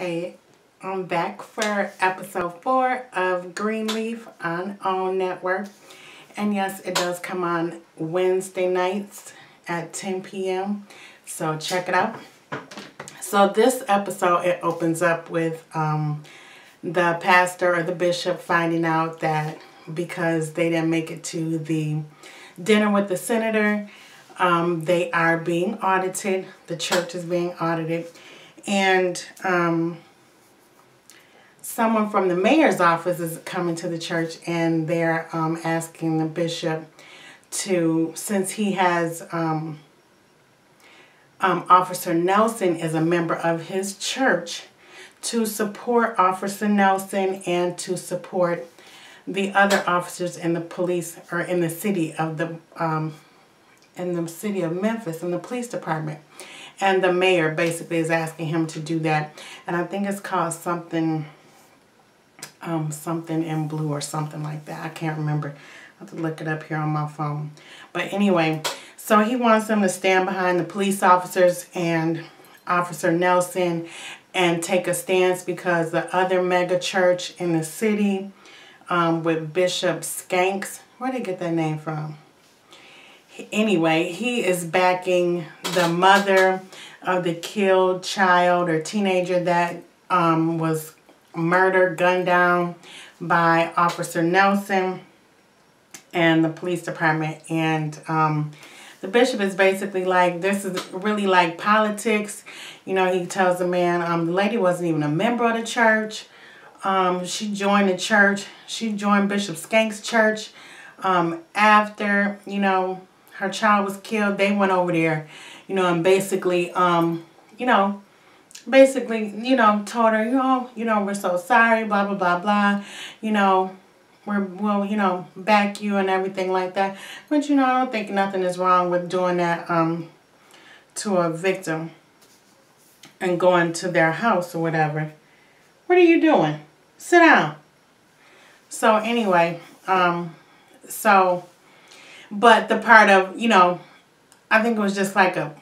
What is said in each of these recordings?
Hey, I'm back for episode four of Greenleaf on OWN Network. And yes, it does come on Wednesday nights at 10 p.m. So check it out. So this episode, it opens up with um, the pastor or the bishop finding out that because they didn't make it to the dinner with the senator, um, they are being audited. The church is being audited and um, someone from the mayor's office is coming to the church and they're um, asking the bishop to, since he has um, um, Officer Nelson is a member of his church, to support Officer Nelson and to support the other officers in the police or in the city of the um, in the city of Memphis in the police department and the mayor basically is asking him to do that. And I think it's called something, um, something in blue or something like that. I can't remember. I have to look it up here on my phone. But anyway, so he wants them to stand behind the police officers and Officer Nelson and take a stance because the other mega church in the city um, with Bishop Skanks, where did they get that name from? Anyway, he is backing the mother of the killed child or teenager that um, was murdered, gunned down by Officer Nelson and the police department. And um, the bishop is basically like, this is really like politics. You know, he tells the man, um, the lady wasn't even a member of the church. Um, she joined the church. She joined Bishop Skank's church um, after, you know, her child was killed, they went over there, you know, and basically, um, you know, basically, you know, told her, you know, you know, we're so sorry, blah, blah, blah, blah, you know, we're, we'll, you know, back you and everything like that. But, you know, I don't think nothing is wrong with doing that um, to a victim and going to their house or whatever. What are you doing? Sit down. So, anyway, um, so but the part of, you know, I think it was just like a,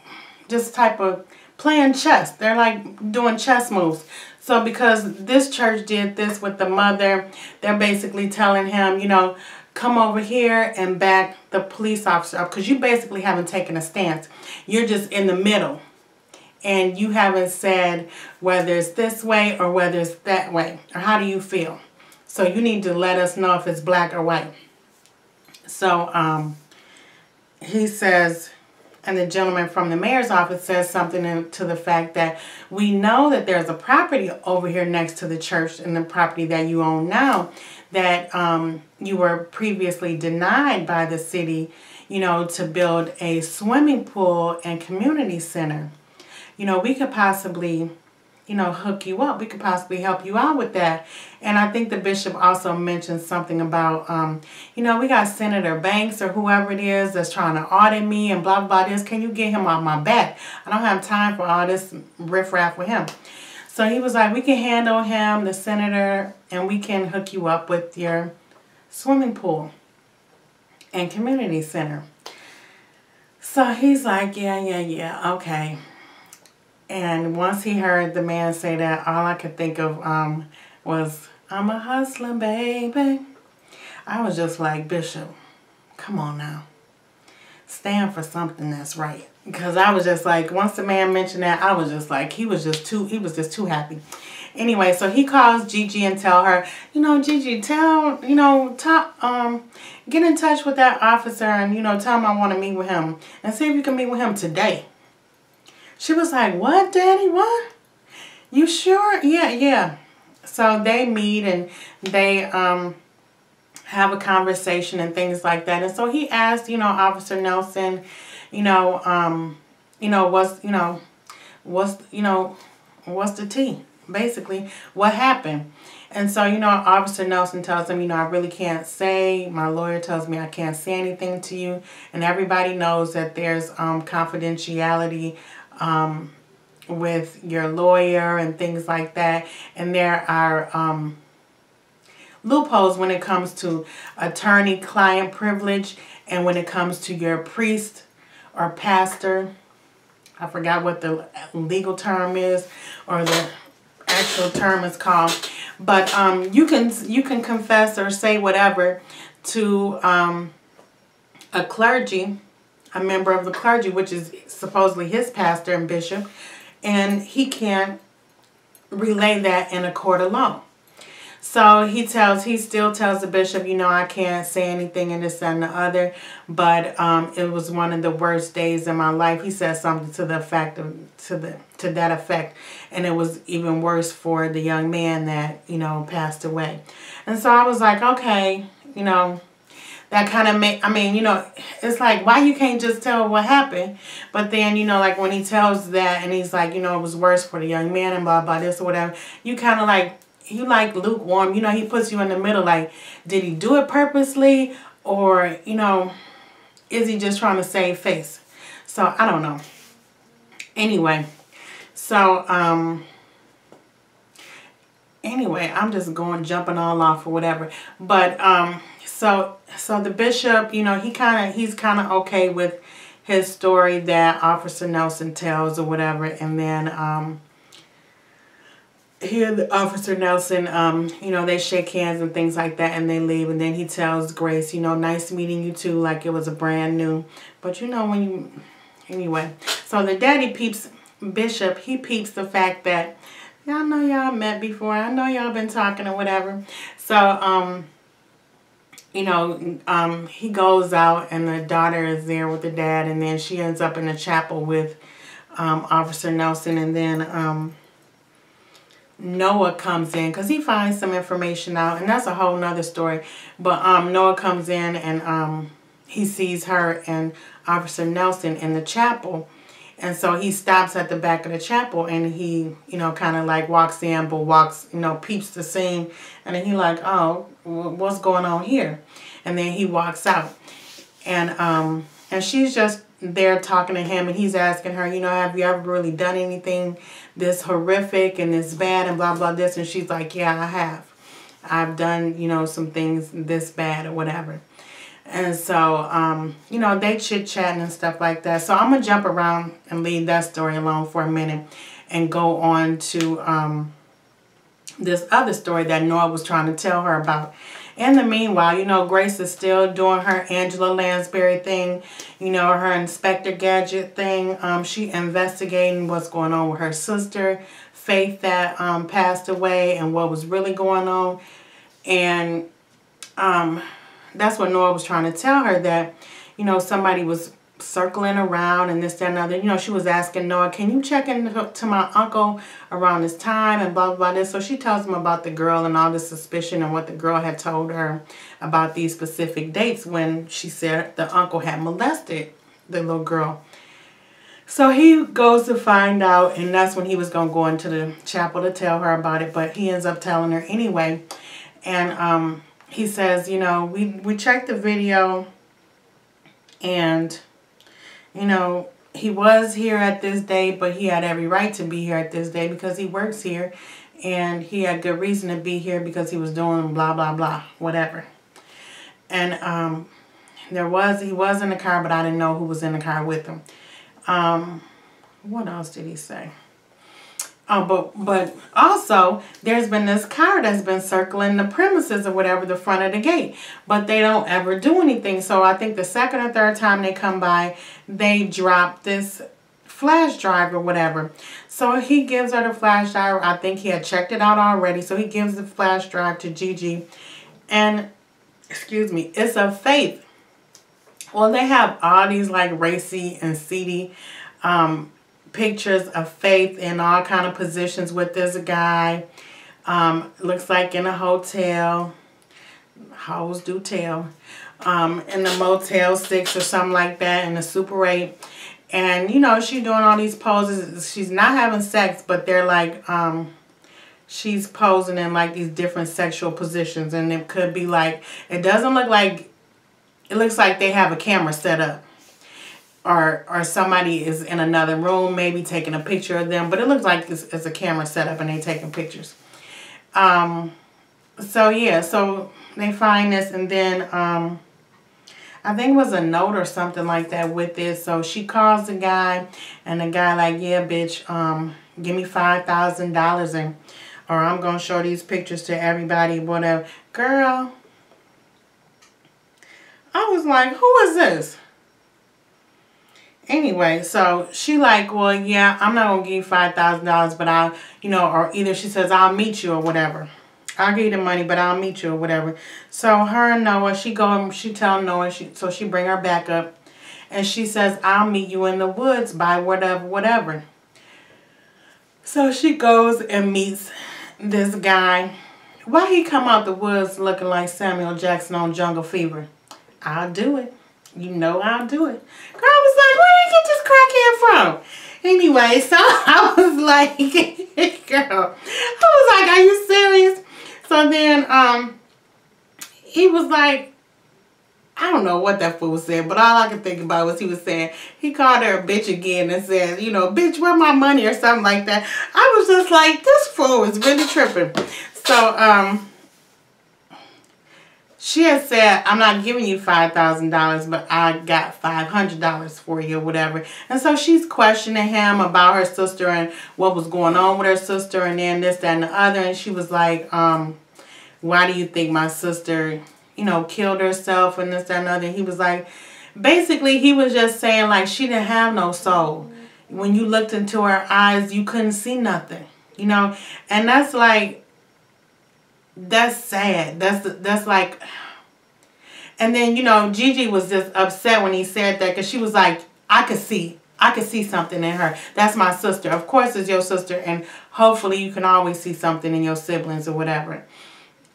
just type of playing chess. They're like doing chess moves. So because this church did this with the mother, they're basically telling him, you know, come over here and back the police officer up. Because you basically haven't taken a stance. You're just in the middle. And you haven't said whether it's this way or whether it's that way. Or how do you feel? So you need to let us know if it's black or white. So um, he says, and the gentleman from the mayor's office says something to the fact that we know that there's a property over here next to the church and the property that you own now that um, you were previously denied by the city, you know, to build a swimming pool and community center. You know, we could possibly you know, hook you up. We could possibly help you out with that. And I think the bishop also mentioned something about, um, you know, we got Senator Banks or whoever it is that's trying to audit me and blah, blah, this. Can you get him off my back? I don't have time for all this riffraff with him. So he was like, we can handle him, the senator, and we can hook you up with your swimming pool and community center. So he's like, yeah, yeah, yeah, okay. And once he heard the man say that, all I could think of um, was, I'm a hustler, baby. I was just like, Bishop, come on now. Stand for something that's right. Because I was just like, once the man mentioned that, I was just like, he was just too, he was just too happy. Anyway, so he calls Gigi and tell her, you know, Gigi, tell, you know, talk, um, get in touch with that officer and, you know, tell him I want to meet with him. And see if you can meet with him today. She was like, what, Daddy? What? You sure? Yeah, yeah. So they meet and they um, have a conversation and things like that. And so he asked, you know, Officer Nelson, you know, um, you know, what's, you know, what's, you know, what's the tea? Basically, what happened? And so, you know, Officer Nelson tells him, you know, I really can't say. My lawyer tells me I can't say anything to you. And everybody knows that there's um, confidentiality um, with your lawyer and things like that. And there are um, loopholes when it comes to attorney-client privilege and when it comes to your priest or pastor. I forgot what the legal term is or the actual term is called. But um, you can you can confess or say whatever to um, a clergy, a member of the clergy, which is supposedly his pastor and bishop, and he can't relay that in a court law. So he tells, he still tells the bishop, you know, I can't say anything and this and the other, but um, it was one of the worst days in my life. He said something to the effect of, to the, to that effect, and it was even worse for the young man that, you know, passed away. And so I was like, okay, you know, that kind of make, I mean, you know, it's like, why you can't just tell what happened? But then, you know, like when he tells that and he's like, you know, it was worse for the young man and blah, blah, this or whatever, you kind of like, you like lukewarm. You know, he puts you in the middle. Like, did he do it purposely? Or, you know, is he just trying to save face? So, I don't know. Anyway, so, um, anyway, I'm just going, jumping all off or whatever. But, um, so, so the bishop, you know, he kind of, he's kind of okay with his story that Officer Nelson tells or whatever. And then, um, here the officer Nelson, um, you know, they shake hands and things like that and they leave and then he tells Grace, you know, nice meeting you too, like it was a brand new. But you know when you anyway. So the daddy peeps Bishop, he peeps the fact that y'all know y'all met before. I know y'all been talking or whatever. So um you know, um, he goes out and the daughter is there with the dad and then she ends up in the chapel with um, Officer Nelson and then um, Noah comes in because he finds some information out and that's a whole nother story. But um, Noah comes in and um, he sees her and Officer Nelson in the chapel. And so he stops at the back of the chapel and he, you know, kind of like walks in, but walks, you know, peeps the scene. And then he like, oh, what's going on here? And then he walks out. And, um, and she's just there talking to him and he's asking her, you know, have you ever really done anything this horrific and this bad and blah, blah, this? And she's like, yeah, I have. I've done, you know, some things this bad or whatever. And so, um, you know, they chit-chatting and stuff like that. So I'm going to jump around and leave that story alone for a minute and go on to um, this other story that Noah was trying to tell her about. In the meanwhile, you know, Grace is still doing her Angela Lansbury thing, you know, her Inspector Gadget thing. Um, she investigating what's going on with her sister, Faith, that um, passed away and what was really going on. And um, that's what Noah was trying to tell her that, you know, somebody was circling around and this, that, and other. You know, she was asking Noah, can you check in to my uncle around this time and blah, blah, blah. So she tells him about the girl and all the suspicion and what the girl had told her about these specific dates when she said the uncle had molested the little girl. So he goes to find out and that's when he was going to go into the chapel to tell her about it. But he ends up telling her anyway. And um, he says, you know, we, we checked the video and you know, he was here at this day, but he had every right to be here at this day because he works here. And he had good reason to be here because he was doing blah, blah, blah, whatever. And um, there was, he was in the car, but I didn't know who was in the car with him. Um, what else did he say? Oh, but but also there's been this car that's been circling the premises or whatever the front of the gate, but they don't ever do anything. So I think the second or third time they come by, they drop this flash drive or whatever. So he gives her the flash drive. I think he had checked it out already. So he gives the flash drive to Gigi, and excuse me, it's a faith. Well, they have all these like racy and seedy um, pictures of Faith in all kind of positions with this guy. Um, looks like in a hotel. Hoes do tell. Um, in the Motel 6 or something like that in the Super 8. And, you know, she's doing all these poses. She's not having sex, but they're like, um, she's posing in like these different sexual positions. And it could be like, it doesn't look like, it looks like they have a camera set up or or somebody is in another room maybe taking a picture of them but it looks like it's, it's a camera setup and they're taking pictures um so yeah so they find this and then um I think it was a note or something like that with this so she calls the guy and the guy like yeah bitch um give me five thousand dollars and or I'm going to show these pictures to everybody, whatever. Girl, I was like, who is this? Anyway, so she like, well, yeah, I'm not to give you $5,000, but I'll, you know, or either she says, I'll meet you or whatever. I'll give you the money, but I'll meet you or whatever. So her and Noah, she go, and she tell Noah, she, so she bring her back up. And she says, I'll meet you in the woods by whatever, whatever. So she goes and meets this guy. Why he come out the woods looking like Samuel Jackson on Jungle Fever? I'll do it. You know I'll do it. Girl was like, where did this crackhead from? Anyway, so I was like, girl, I was like, are you serious? So then um, he was like, I don't know what that fool said, but all I could think about was he was saying, he called her a bitch again and said, you know, bitch, where my money or something like that. I was just like, this fool is really tripping. So, um, she had said, I'm not giving you $5,000, but I got $500 for you or whatever. And so she's questioning him about her sister and what was going on with her sister and then this, that, and the other. And she was like, um, why do you think my sister, you know, killed herself and this, that, and the other? And he was like, basically, he was just saying like she didn't have no soul. When you looked into her eyes, you couldn't see nothing, you know? And that's like, that's sad. That's that's like and then you know Gigi was just upset when he said that because she was like I could see I could see something in her. That's my sister. Of course it's your sister and hopefully you can always see something in your siblings or whatever.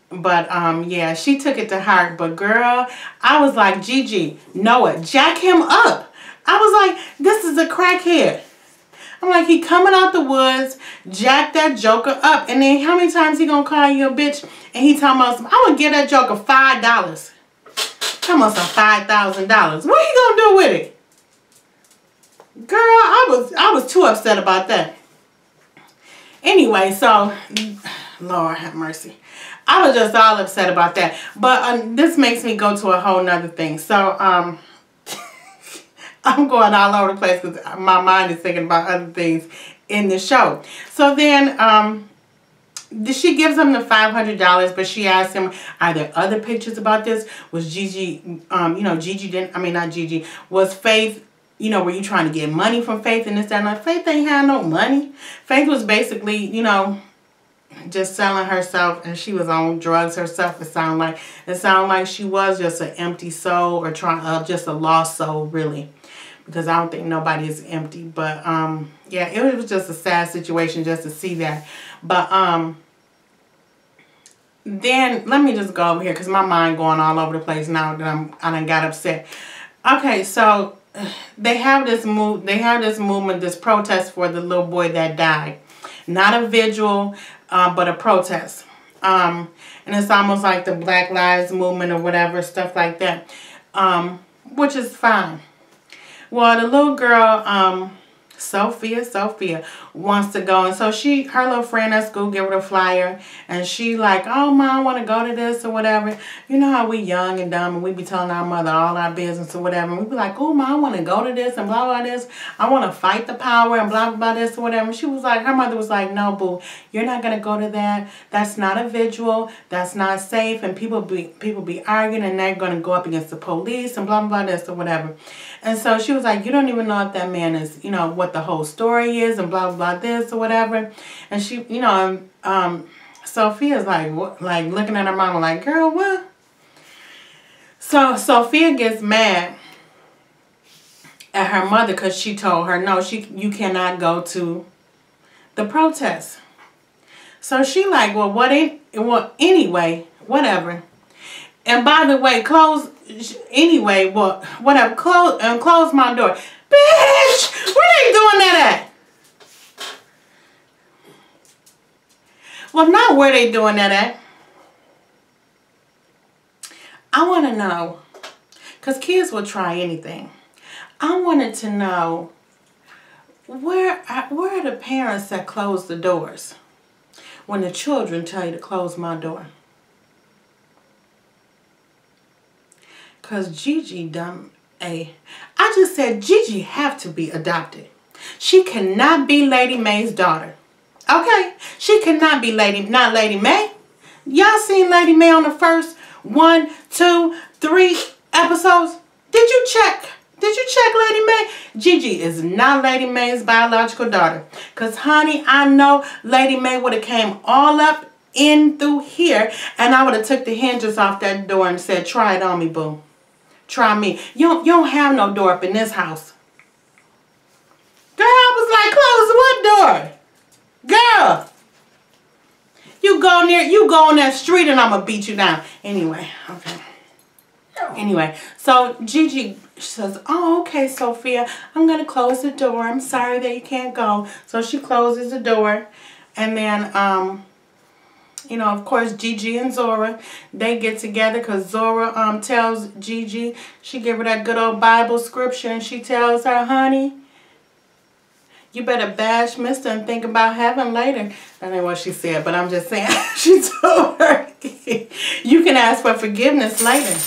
But um yeah, she took it to heart. But girl, I was like Gigi, Noah, jack him up. I was like, this is a crackhead. I'm like, he coming out the woods, jack that joker up. And then how many times he gonna call you a bitch? And he talking about some, I would give that joker five dollars. Come on, some five thousand dollars. What he gonna do with it? Girl, I was I was too upset about that. Anyway, so Lord have mercy. I was just all upset about that. But um, this makes me go to a whole nother thing. So um I'm going all over the place because my mind is thinking about other things in the show. So then, um, she gives him the $500, but she asks him, are there other pictures about this? Was Gigi, um, you know, Gigi didn't, I mean, not Gigi, was Faith, you know, were you trying to get money from Faith and this, that, and? Faith ain't had no money. Faith was basically, you know, just selling herself and she was on drugs herself it sounded like it sounded like she was just an empty soul or trying uh, just a lost soul really because I don't think nobody is empty. But um, yeah, it was just a sad situation just to see that. But um, then let me just go over here because my mind going all over the place now that I'm I done got upset. Okay, so they have this move. They have this movement, this protest for the little boy that died. Not a vigil, uh, but a protest. Um, and it's almost like the Black Lives Movement or whatever, stuff like that. Um, which is fine. Well, the little girl, um, Sophia, Sophia wants to go. And so she, her little friend at school give her a flyer. And she like, oh, mom, I want to go to this or whatever. You know how we young and dumb and we be telling our mother all our business or whatever. And we be like, oh, mom, I want to go to this and blah, blah, this. I want to fight the power and blah, blah, blah, this or whatever. And she was like, her mother was like, no, boo, you're not going to go to that. That's not a vigil. That's not safe. And people be, people be arguing and they're going to go up against the police and blah, blah, blah, this or whatever. And so she was like, you don't even know if that man is, you know, what the whole story is and blah, blah, blah, this or whatever. And she, you know, um, Sophia's like, what, like looking at her mama like, girl, what? So Sophia gets mad at her mother because she told her, no, she you cannot go to the protest. So she like, well, what? In, well, anyway, whatever. And by the way, close anyway, well, whatever, close and um, close my door. Bitch, doing that at? Well, not where they doing that at. I want to know, because kids will try anything. I wanted to know, where, where are the parents that close the doors when the children tell you to close my door? Because Gigi done a... I just said Gigi have to be adopted. She cannot be Lady Mae's daughter. Okay? She cannot be Lady, not Lady Mae. Y'all seen Lady Mae on the first one, two, three episodes? Did you check? Did you check Lady Mae? Gigi is not Lady Mae's biological daughter. Because, honey, I know Lady Mae would have came all up in through here and I would have took the hinges off that door and said, try it on me, boo. Try me. You don't, you don't have no door up in this house. Girl, I was like, close what door? Girl. You go near, you go on that street and I'm going to beat you down. Anyway, okay. Anyway, so Gigi says, oh, okay, Sophia, I'm going to close the door. I'm sorry that you can't go. So she closes the door. And then, um, you know, of course, Gigi and Zora, they get together because Zora um, tells Gigi, she give her that good old Bible scripture and she tells her, honey, you better bash mister and think about heaven later. That ain't what she said, but I'm just saying, she told her, you can ask for forgiveness later.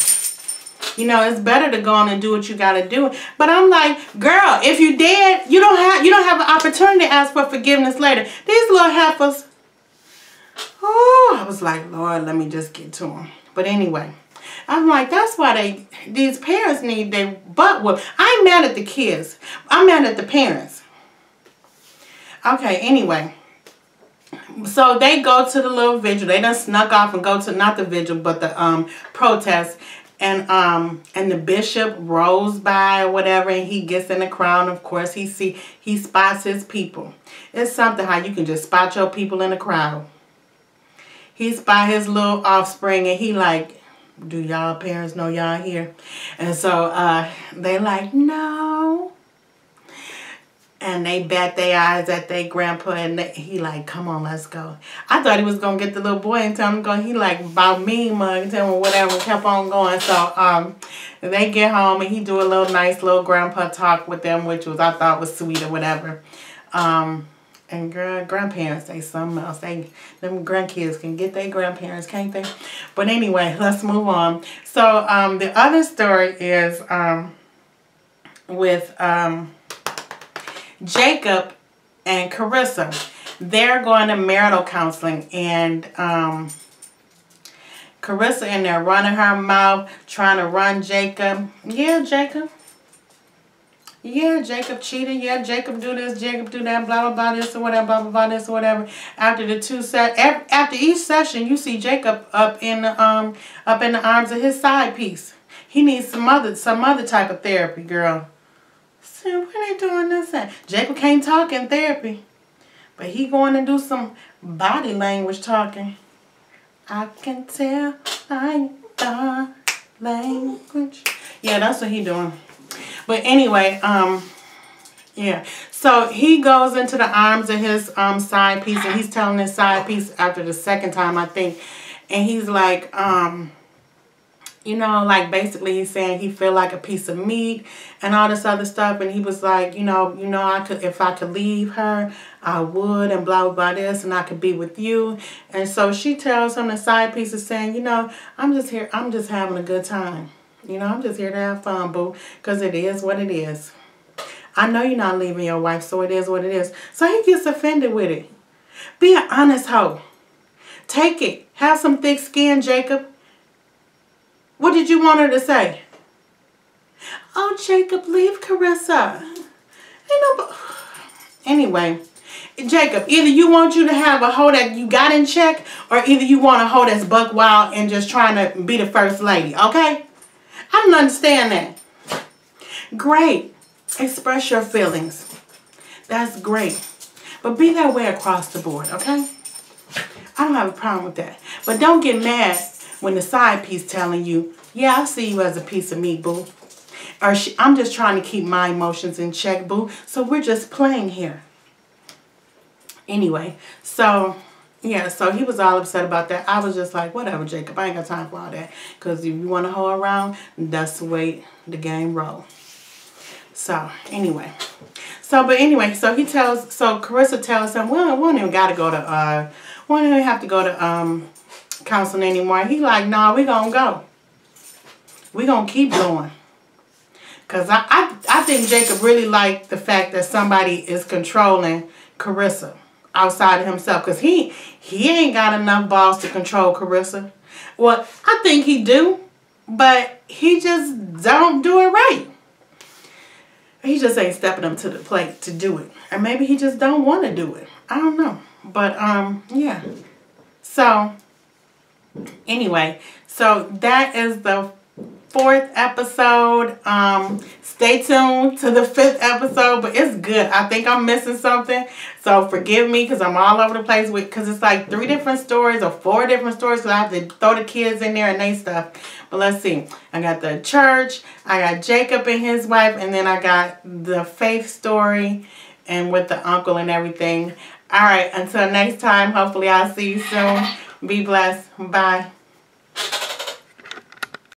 You know, it's better to go on and do what you gotta do. But I'm like, girl, if you did, you don't have you don't have an opportunity to ask for forgiveness later. These little heifers, oh, I was like, Lord, let me just get to them. But anyway, I'm like, that's why they these parents need their butt whooped. I'm mad at the kids. I'm mad at the parents. Okay, anyway. So they go to the little vigil. They done snuck off and go to not the vigil, but the um protest and um and the bishop rolls by or whatever and he gets in the crowd of course he see he spots his people it's something how you can just spot your people in the crowd he spot his little offspring and he like do y'all parents know y'all here and so uh they like no and they bat their eyes at their grandpa and he like, come on, let's go. I thought he was going to get the little boy and tell him go. He like, about me mug and tell him whatever, kept on going. So um, they get home and he do a little nice little grandpa talk with them, which was, I thought was sweet or whatever. Um, and girl, grandparents, they something else. They, them grandkids can get their grandparents, can't they? But anyway, let's move on. So um, the other story is um, with... Um, Jacob and Kerissa. They're going to marital counseling and um, Kerissa in there running her mouth, trying to run Jacob. Yeah, Jacob. Yeah, Jacob cheated. Yeah, Jacob do this, Jacob do that, blah, blah, blah, this or whatever, blah, blah, blah, this or whatever. After the two set, after each session, you see Jacob up in the, um, up in the arms of his side piece. He needs some other, some other type of therapy, girl. So what they doing this at? Jacob can't talk in therapy. But he going to do some body language talking. I can tell by the language. Yeah, that's what he doing. But anyway, um, yeah. So he goes into the arms of his um side piece and he's telling his side piece after the second time, I think. And he's like, um, you know, like basically he's saying he feel like a piece of meat and all this other stuff. And he was like, you know, you know, I could if I could leave her, I would and blah, blah, blah this and I could be with you. And so she tells him the side piece is saying, you know, I'm just here, I'm just having a good time. You know, I'm just here to have fun, boo, because it is what it is. I know you're not leaving your wife, so it is what it is. So he gets offended with it. Be an honest hoe. Take it. Have some thick skin, Jacob. What did you want her to say? Oh, Jacob, leave Kerissa. Ain't no... Anyway, Jacob, either you want you to have a hoe that you got in check or either you want a hoe that's buck wild and just trying to be the first lady, okay? I don't understand that. Great. Express your feelings. That's great. But be that way across the board, okay? I don't have a problem with that. But don't get mad when the side piece telling you, yeah, I see you as a piece of meat, boo. Or I'm just trying to keep my emotions in check, boo. So we're just playing here. Anyway, so yeah, so he was all upset about that. I was just like, whatever, Jacob. I ain't got time for all that. Because if you want to hold around, that's the way the game roll. So, anyway. So, but anyway, so he tells, so Kerissa tells him, well, we don't even got to go to, uh, we don't even have to go to, um, counseling anymore. He like, nah, we gonna go. We gonna keep going. Cause I, I, I think Jacob really liked the fact that somebody is controlling Kerissa. Outside of himself because he he ain't got enough balls to control Kerissa. Well, I think he do, but he just don't do it right. He just ain't stepping up to the plate to do it. And maybe he just don't want to do it. I don't know. But um yeah. So anyway, so that is the fourth episode. Um, stay tuned to the fifth episode, but it's good. I think I'm missing something, so forgive me because I'm all over the place with because it's like three different stories or four different stories. So I have to throw the kids in there and they stuff. But let's see. I got the church. I got Jacob and his wife, and then I got the faith story and with the uncle and everything. All right. Until next time. Hopefully I'll see you soon. Be blessed. Bye.